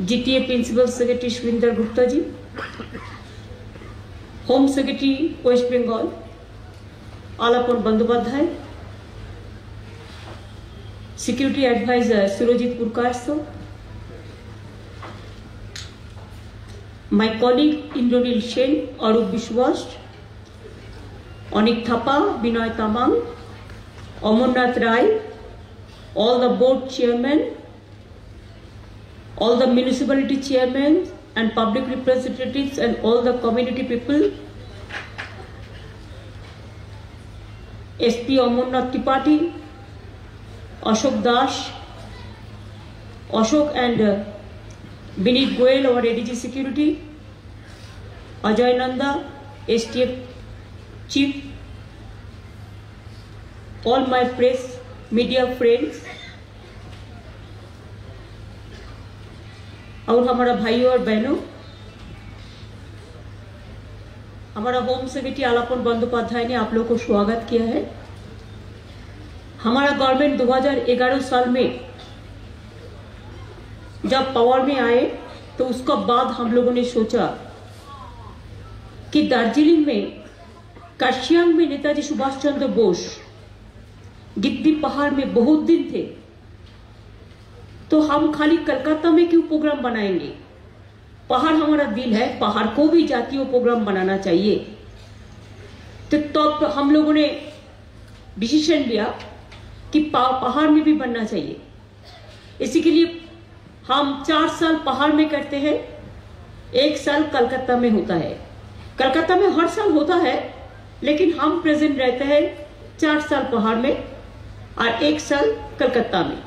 GTA principal secretary Shivinder Gupta ji home secretary West Bengal Alapan Bandopadhyay security adviser Surjit Purkar sir my colleague Indranil Sen, Arup Biswas, Anik Thapa, Binoy Tamang, Amarnath Rai, all the board chairmen, all the municipality chairmen and public representatives and all the community people, SP Amarnath Tripathi, Ashok Das, Ashok and uh, Binit Goel, our ADG Security, Ajay Nanda, STF Chief, all my press, media friends, और हमारा भाइयों और बहनों, हमारा home secretary आलापन बंदोपाध्याय ने आप लोगों को स्वागत किया है। हमारा गवर्नमेंट 2011 साल में जब पावर में आए तो उसका बाद हम लोगों ने सोचा कि दार्जिलिंग में, काशियांग में नेताजी सुभाष चंद्र बोस गिद्दी पहाड़ में बहुत दिन थे। तो हम खाली कलकत्ता में क्यों प्रोग्राम बनाएँगे? पहाड़ हमारा दिल है, पहाड़ को भी जातीय प्रोग्राम बनाना चाहिए। तो तब तो हम लोगों ने डिसीज़न लिया कि पहाड़ में भी बनना चाहिए। इसी के लिए हम चार साल पहाड़ में करते हैं, एक साल कलकत्ता में होता है। कलकत्ता में हर साल होता है, लेकिन हम प्रेजेंट रहते हैं चार साल पहाड़ में और एक साल कलकत्ता में।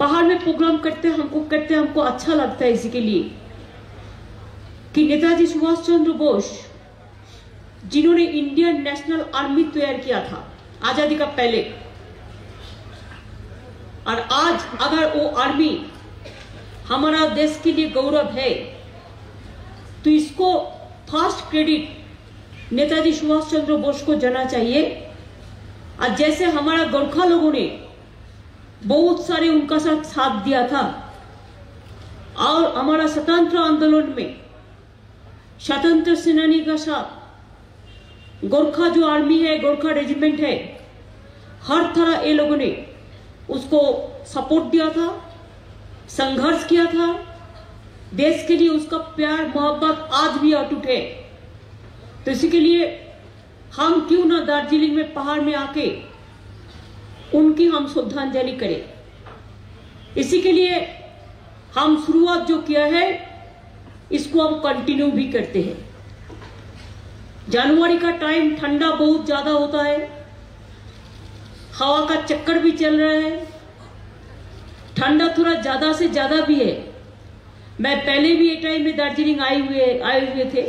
पहाड़ में प्रोग्राम करते हमको करते हमको अच्छा लगता है इसी के लिए। कि नेताजी सुभाष चंद्र बोस, जिन्होंने इंडियन नेशनल आर्मी तैयार किया था, आज़ादी का पहले। और आज अगर वो आर्मी हमारा देश के लिए गौरव है तो इसको फ़र्स्ट क्रेडिट नेताजी सुभाष चंद्र बोस को जाना चाहिए। और जैसे हमारा गोरखा लोगों ने बहुत सारे उनका साथ साथ दिया था। और हमारा स्वतंत्र आंदोलन में स्वतंत्र सेनानी का साथ, गोरखा जो आर्मी है, गोरखा रेजिमेंट है, हर तरह ये लोगों ने उसको सपोर्ट दिया था, संघर्ष किया था। देश के लिए उसका प्यार, मोहब्बत आज भी अटूट है। तो इसी के लिए हम क्यों ना दार्जिलिंग में पहाड़ में आके उनकी हम श्रद्धांजलि करें। इसी के लिए हम शुरुआत जो किया है, इसको हम कंटिन्यू भी करते हैं। जनवरी का टाइम ठंडा बहुत ज़्यादा होता है। हवा का चक्कर भी चल रहा है। ठंडा थोड़ा ज़्यादा से ज़्यादा भी है। मैं पहले भी एक टाइम में दार्जिलिंग आए हुए आए हुए थे,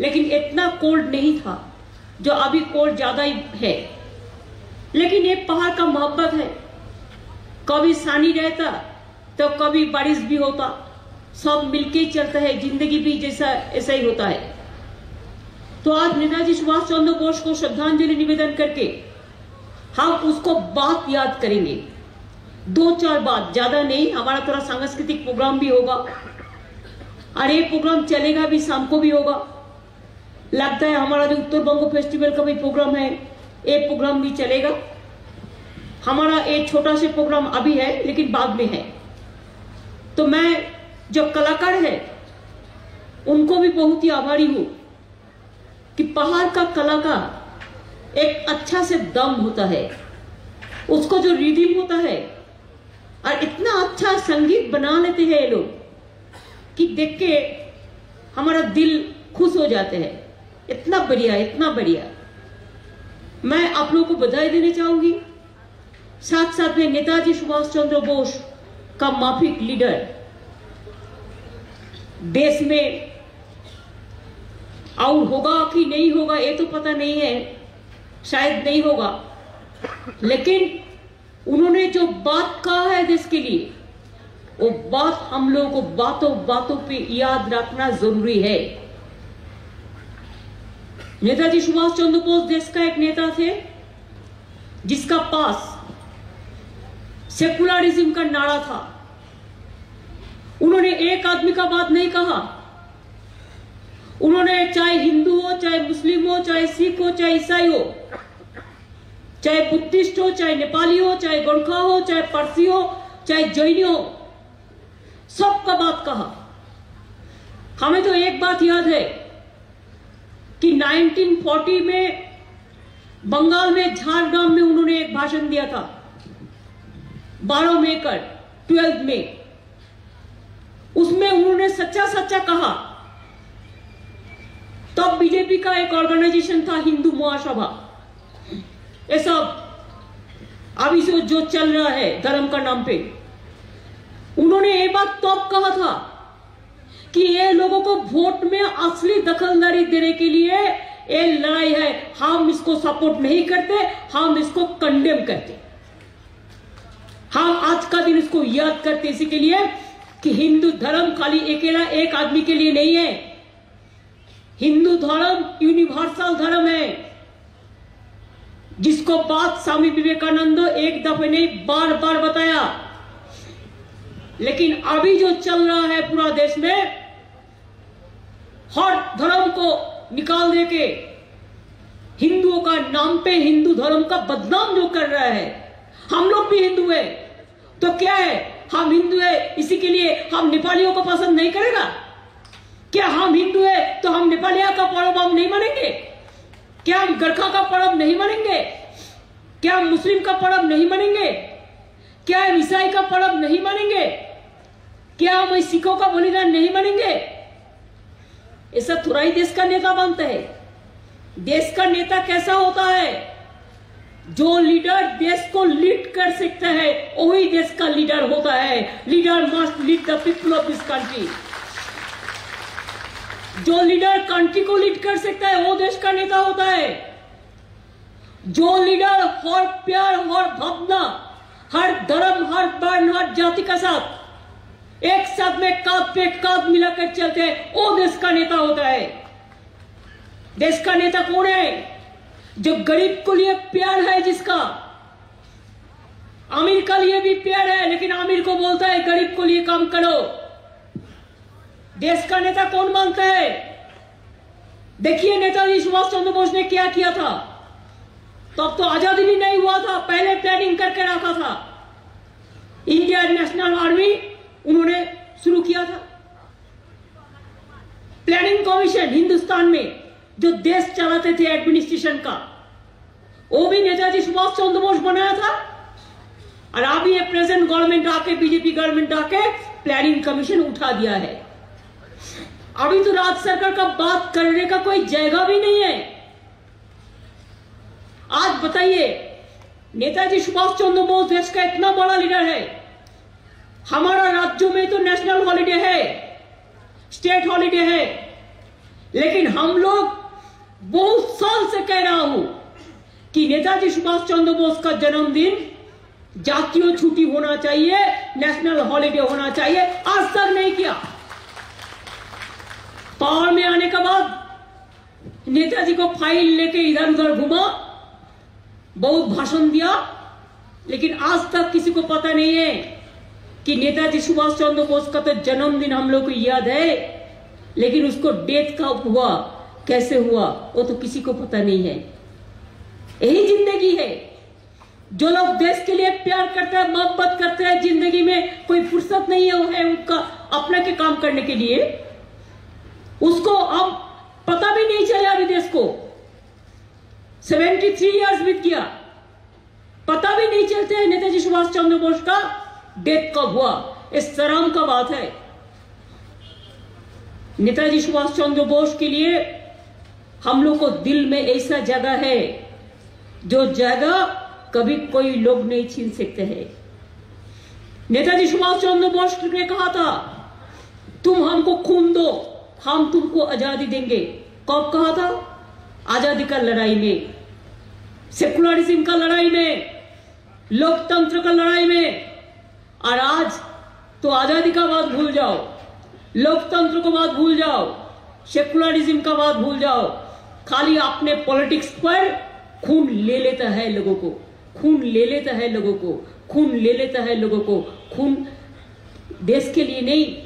लेकिन इतना कोल्ड नहीं था, जो अभी कोल्ड ज़्यादा ही है। लेकिन ये पहाड़ का मोहब्बत है। कभी सानी रहता तो कभी बारिश भी होता। सब मिलके चलता है, ज़िंदगी भी जैसा, ऐसा ही होता है। तो आज नेताजी सुभाष चंद्र बोस को श्रद्धांजलि निवेदन करके हम उसको बात याद करेंगे। दो चार बात, ज़्यादा नहीं, हमारा थोड़ा सांस्कृतिक प्रोग्राम भी होगा। और ये प्रोग्राम चलेगा भी, शाम को भी होगा। लगता है हमारा जो उत्तर बंगो फेस्टिवल का भी प्रोग्राम है ये प्रोग्राम भी चलेगा। हमारा एक छोटा सा प्रोग्राम अभी है, लेकिन बाद में है। तो मैं जो कलाकार है, उनको भी बहुत ही आभारी हूँ कि पहाड़ का कलाकार एक अच्छा से दम होता है। उसको जो रिदिम होता है, और इतना अच्छा संगीत बना लेते हैं ये लोग कि देख के हमारा दिल खुश हो जाते हैं। इतना बढ़िया इतना बढ़िया। मैं आप लोगों को बधाई देना चाहूँगी। साथ साथ में नेताजी सुभाष चंद्र बोस का माफिक लीडर। देश में और होगा कि नहीं होगा, ये तो पता नहीं है। शायद नहीं होगा। लेकिन उन्होंने जो बात कहा है देश के लिए, वो बात हम लोगों को बातों बातों पे याद रखना ज़रूरी है। नेताजी सुभाष चंद्र बोस देश का एक नेता थे, जिसका पास सेकुलरिज्म का नारा था। उन्होंने एक आदमी का बात नहीं कहा। उन्होंने चाहे हिंदू हो, चाहे मुस्लिम हो, चाहे सिख हो, चाहे ईसाई हो, चाहे बुद्धिस्ट हो, चाहे नेपाली हो, चाहे गोरखा हो, चाहे पारसी हो, चाहे जैनी हो, सबका बात कहा। हमें तो एक बात याद है कि 1940 में बंगाल में झारग्राम में उन्होंने एक भाषण दिया था। 12 मई कर 12 में उसमें उन्होंने सच्चा सच्चा कहा, तब बीजेपी का एक ऑर्गेनाइजेशन था हिंदू महासभा। ये सब अभी से जो चल रहा है, धर्म का नाम पे। उन्होंने ये बात तब कहा था कि ये लोगों को वोट में असली दखलदारी देने के लिए ये लड़ाई है। हम इसको सपोर्ट नहीं करते, हम इसको कंडेम करते। हम आज का दिन इसको याद करते इसी के लिए कि हिंदू धर्म खाली अकेला एक आदमी के लिए नहीं है। हिंदू धर्म यूनिवर्सल धर्म है। जिसको बात स्वामी विवेकानंद एक दफे नहीं बार बार बताया। लेकिन अभी जो चल रहा है पूरा देश में हर धर्म को निकाल दे के हिंदुओं का नाम पे हिंदू धर्म का बदनाम जो कर रहा है, हम लोग भी हिंदू है। तो क्या है? हम हिंदू है, इसी के लिए हम नेपालियों को पसंद नहीं करेगा? क्या हम हिंदू है तो हम नेपालिया का पर्व हम नहीं मानेंगे? क्या हम गरखा का पर्व नहीं मानेंगे? क्या हम मुस्लिम का पर्व नहीं मानेंगे? क्या हम ईसाई का पर्व नहीं मानेंगे? क्या हम सिखों का बलिदान नहीं मानेंगे? ऐसा थोड़ा ही देश का नेता बनता है। देश का नेता कैसा होता है? जो लीडर देश को लीड कर सकता है, वही देश का लीडर होता है। Leader must lead the people of this country. जो लीडर कंट्री को लीड कर सकता है, वो देश का नेता होता है। जो लीडर हर प्यार, हर भावना, हर धर्म, हर वर्ण हर जाति का साथ एक साथ में कांध पे कांध मिलाकर चलते हैं? वो देश का नेता होता है। देश का नेता कौन है? जो गरीब को लिए प्यार है जिसका। अमीर का लिए भी प्यार है, लेकिन अमीर को बोलता है, गरीब को लिए काम करो। देश का नेता कौन मानता है? देखिए नेताजी सुभाष चंद्र बोस ने क्या किया था। तब तो आज़ादी भी नहीं हुआ था, पहले प्लानिंग करके रखा था। इंडियन नेशनल आर्मी उन्होंने शुरू किया था प्लानिंग कमीशन हिंदुस्तान में, जो देश चलाते थे एडमिनिस्ट्रेशन का। वो भी नेताजी सुभाष चंद्र बोस बनाया था। और अभी ये प्रेजेंट गवर्नमेंट आके बीजेपी गवर्नमेंट आके प्लानिंग कमीशन उठा दिया है। अभी तो राज्य सरकार का बात करने का कोई जगह भी नहीं है। आज बताइए, नेताजी सुभाष चंद्र बोस देश का इतना बड़ा लीडर है। हमारा राज्यों में तो नेशनल हॉलिडे है स्टेट हॉलिडे है। लेकिन हम लोग बहुत साल से कह रहा हूँ कि नेताजी सुभाष चंद्र बोस का जन्मदिन जातीय छुट्टी होना चाहिए नेशनल हॉलिडे होना चाहिए। आज तक नहीं किया। पावर में आने के बाद नेताजी को फ़ाइल लेके इधर उधर घुमा, बहुत भाषण दिया। लेकिन आज तक किसी को पता नहीं है कि नेताजी सुभाष चंद्र बोस का तो जन्मदिन हम लोग को याद है। लेकिन उसको डेथ कब हुआ कैसे हुआ वो तो किसी को पता नहीं है। यही ज़िंदगी है। जो लोग देश के लिए प्यार करते हैं मोहब्बत करते हैं ज़िंदगी में कोई फुर्सत नहीं है, उनका अपना के काम करने के लिए उसको अब पता भी नहीं चला अभी देश को। 73 ईयर्स बीत गया। पता भी नहीं चलते नेताजी सुभाष चंद्र बोस का डेथ कब हुआ इस शर्म का बात है। नेताजी सुभाष चंद्र बोस के लिए हम लोग को दिल में ऐसा जगह है, जो जगह कभी कोई लोग नहीं छीन सकते हैं। नेताजी सुभाष चंद्र बोस ने कहा था, तुम हमको खून दो, हम तुमको आज़ादी देंगे। कब कहा था? आज़ादी का लड़ाई में, सेकुलरिज्म का लड़ाई में, लोकतंत्र का लड़ाई में। और आज तो आज़ादी का बात भूल जाओ। लोकतंत्र को बात भूल जाओ सेकुलरिज्म का बात भूल जाओ। खाली अपने पॉलिटिक्स पर खून ले लेता है लोगों को, खून ले लेता है लोगों को, खून ले लेता है लोगों को, खून देश के लिए नहीं,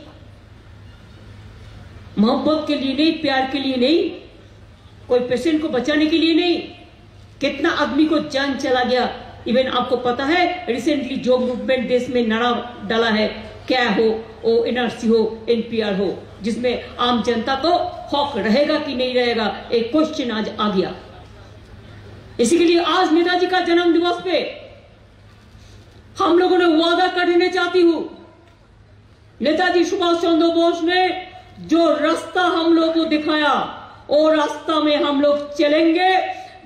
मोहब्बत के लिए नहीं, प्यार के लिए नहीं, कोई पेशेंट को बचाने के लिए नहीं। कितना आदमी को जान चला गया। इवन आपको पता है रिसेंटली जो मूवमेंट देश में नारा डाला है। क्या हो? ओ एनआरसी हो, एनपीआर हो, जिसमें आम जनता को हक रहेगा कि नहीं रहेगा? एक क्वेश्चन आज आ गया। इसी के लिए आज नेताजी का जन्म दिवस पे हम लोगों ने वादा करने चाहती हूँ। नेताजी सुभाष चंद्र बोस ने जो रास्ता हम लोग को दिखाया वो रास्ता में हम लोग चलेंगे।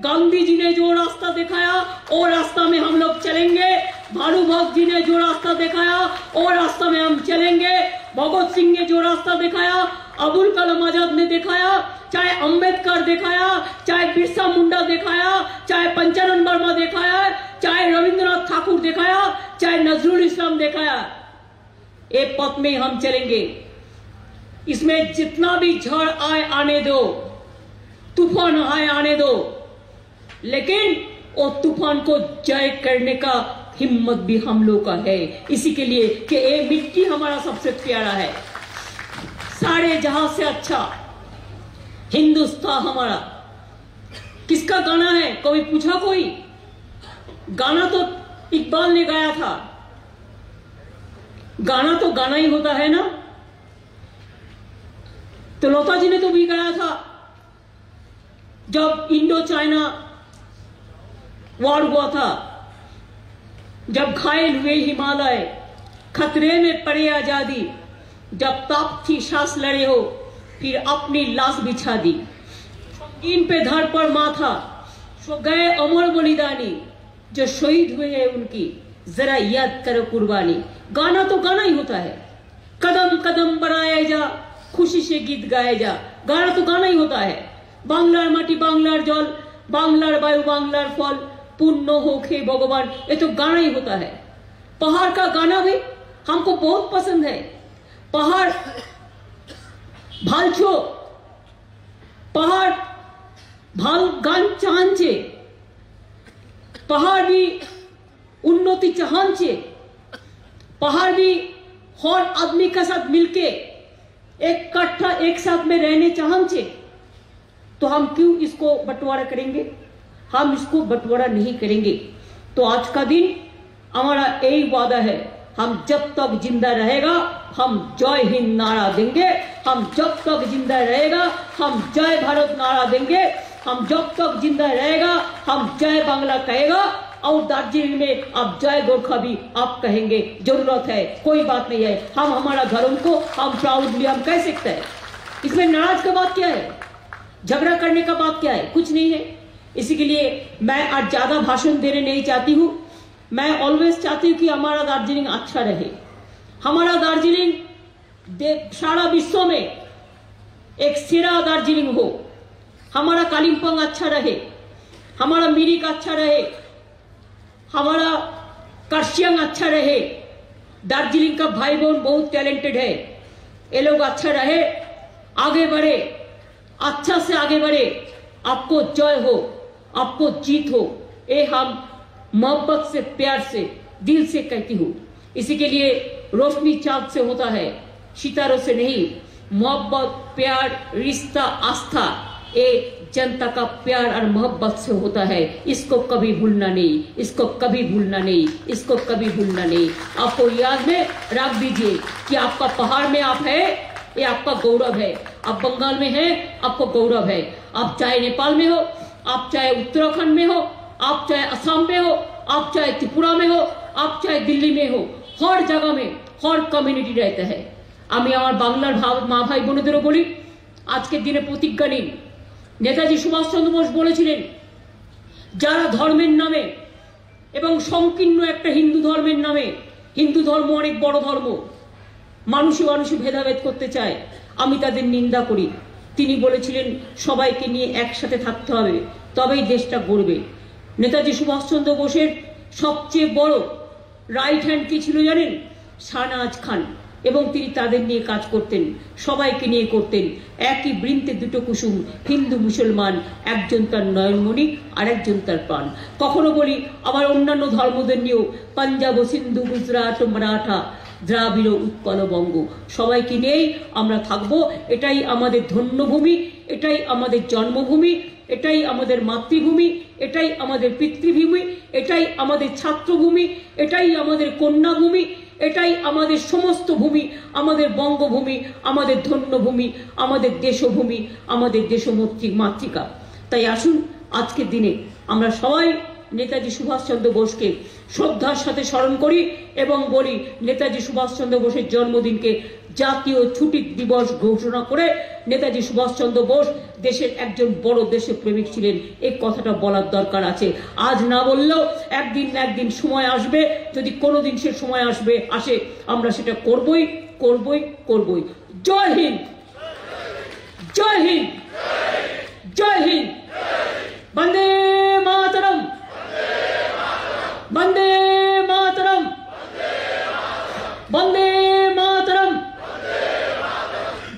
गांधी जी ने जो रास्ता दिखाया वो रास्ता में हम लोग चलेंगे। भानु भक्त जी ने जो रास्ता दिखाया, वो रास्ता में हम चलेंगे। भगत सिंह ने जो रास्ता दिखाया अबुल कलाम आज़ाद ने दिखाया, चाहे अंबेडकर दिखाया, चाहे बिरसा मुंडा दिखाया, चाहे पंचानन वर्मा दिखाया, चाहे रविंद्रनाथ ठाकुर दिखाया, चाहे नजरुल इस्लाम दिखाया। एक पथ में हम चलेंगे। इसमें जितना भी झड़ आए, आने दो। तूफ़ान आए, आने दो। लेकिन वो तूफ़ान को जय करने का हिम्मत भी हम लोग का है। इसी के लिए कि ये मिट्टी हमारा सबसे प्यारा है। सारे जहाँ से अच्छा हिंदुस्तान हमारा। किसका गाना है? कभी पूछा कोई? गाना तो इकबाल ने गाया था। गाना तो गाना ही होता है ना? तो लोता जी ने तो भी गाया था। जब इंडो चाइना वॉर हुआ था जब घायल हुए हिमालय खतरे में पड़े आजादी जब ताप थी सांस लड़े हो फिर अपनी लाश बिछा दी इन पे धर पर माथा सो गए अमर बलिदानी जो शहीद हुए हैं उनकी जरा याद करो कुर्बानी गाना तो गाना ही होता है कदम कदम बढ़ाया जा খুশি সে গীত গায়ে যা গানা তো গানাই होता है বাংলার মাটি বাংলার জল বাংলার বায়ু বাংলার ফল पुण्य हो खे भगवान, ये तो गाना ही होता है। पहाड़ का गाना भी हमको बहुत पसंद है। पहाड़, भालचो, पहाड़, भाल गान चाहचे पहाड़ भी उन्नति चाहे पहाड़ भी हर आदमी के साथ मिलके एक कट्ठा एक साथ में रहने चाहचे तो हम क्यों इसको बंटवारा करेंगे? हम इसको बंटवारा नहीं करेंगे। तो आज का दिन हमारा यही वादा है। हम जब तक ज़िंदा रहेगा, हम जय हिंद नारा देंगे। हम जब तक ज़िंदा रहेगा, हम जय भारत नारा देंगे। हम जब तक ज़िंदा रहेगा, हम जय बांग्ला कहेगा। और दार्जिलिंग में आप जय गोरखा भी आप कहेंगे। ज़रूरत है, कोई बात नहीं है। हम हमारा घरों को हम प्राउडली हम कह सकते हैं। इसमें नाराज़ का बात क्या है? झगड़ा करने का बात क्या है? कुछ नहीं है। इसी के लिए मैं आज ज़्यादा भाषण देने नहीं चाहती हूँ। मैं ऑलवेज चाहती हूँ कि हमारा दार्जिलिंग अच्छा रहे। हमारा दार्जिलिंग सारा विश्व में एक सिरा दार्जिलिंग हो। हमारा कालिम्पोंग अच्छा रहे। हमारा मिरिक अच्छा रहे। हमारा कर्शियंग अच्छा रहे। दार्जिलिंग का भाई बहन बहुत टैलेंटेड है। ये लोग अच्छा रहे। आगे बढ़े। अच्छा से आगे बढ़े। आपको जय हो। आपको जीत हो। ये हम मोहब्बत से, प्यार से, दिल से कहती हूँ। इसी के लिए रोशनी चाँद से होता है, सितारों से नहीं। मोहब्बत, प्यार, रिश्ता, आस्था ये जनता का प्यार और मोहब्बत से होता है। इसको कभी भूलना नहीं, इसको कभी भूलना नहीं, इसको कभी भूलना नहीं। आपको याद में रख दीजिए कि आपका पहाड़ में आप है, ये आपका गौरव है। आप बंगाल में है, आपको गौरव है। आप चाहे नेपाल में हो आप चाहे उत्तराखंड में हो आप चाहे असम में हो आप चाहे त्रिपुरा में हो आप चाहे दिल्ली में हो हर जगह में हर कम्युनिटी रहता है আমি আমার বাংলার মা ভাই বোনেদেরও বলি আজকের দিনে প্রতিজ্ঞা নিন নেতাজি সুভাষচন্দ্র বোস বলেছিলেন যারা ধর্মের নামে এবং সংকীর্ণ একটা হিন্দু ধর্মের নামে হিন্দু ধর্ম অনেক বড় ধর্ম মানুষে মানুষে ভেদাভেদ করতে চায় আমি তাদের নিন্দা করি তিনি বলেছিলেন, সবাইকে নিয়ে একসাথে থাকতে হবে, তবেই দেশটা গড়বে। নেতাজি সুভাষচন্দ্র বোসের সবচেয়ে বড় রাইট হ্যান্ড কি ছিল জানেন? শাহনাজ খান। এবং তিনি তাদের নিয়ে কাজ করতেন, সবাইকে নিয়ে করতেন। একই বৃন্তে দুটো কুসুম, হিন্দু মুসলমান, একজন তার নয়নমণি আরেকজন তার প্রাণ। কখনো বলি, আবার অন্যান্য ধর্মদের নিয়েও, পাঞ্জাব সিন্ধু, গুজরাট মারাঠা দ্রাবিড় উৎকল বঙ্গ। সবাইকে নিয়েই আমরা থাকব। এটাই আমাদের ধন্যভূমি, এটাই আমাদের জন্মভূমি, এটাই আমাদের মাতৃভূমি, এটাই আমাদের পিতৃভূমি, এটাই আমাদের ছাত্রভূমি, এটাই আমাদের কন্যাভূমি, এটাই আমাদের সমস্ত ভূমি, আমাদের বঙ্গভূমি, আমাদের ধন্যভূমি, আমাদের দেশভূমি, আমাদের দেশমত্রী মাতৃকা। তাই আসুন, আজকের দিনে আমরা সবাই নেতাজি সুভাষচন্দ্র বোসকে শ্রদ্ধার সাথে স্মরণ করি এবং বলি, নেতাজি সুভাষচন্দ্র বোসের জন্মদিনকে জাতীয় ছুটির দিবস ঘোষণা করে নেতাজি সুভাষচন্দ্র বোস দেশের একজন বড় দেশের প্রেমিক ছিলেন। এই কথাটা বলার দরকার আছে। আজ না বললেও একদিন না একদিন সময় আসবে। যদি কোনোদিন সে সময় আসবে, আসে, আমরা সেটা করবই করবই করবই। জয় হিন্দ! জয় হিন্দ! জয় হিন্দ! বন্দে বন্দে মাতরম। বন্দে মাতরম।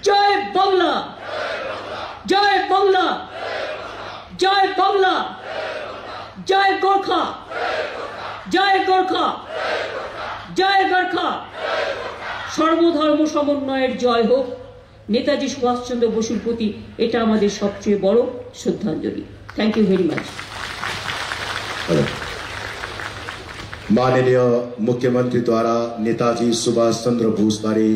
জয় বাংলা। জয় বাংলা। জয় বাংলা। জয় গোর্খা। জয় গোর্খা। জয় গোর্খা। সর্বধর্ম সমন্বয়ের জয় হোক। নেতাজি সুভাষচন্দ্র বসুর প্রতি এটা আমাদের সবচেয়ে বড় শ্রদ্ধাঞ্জলি। থ্যাংক ইউ ভেরি মাচ माननीय मुख्यमंत्री द्वारा नेताजी सुभाष चंद्र बोस बारे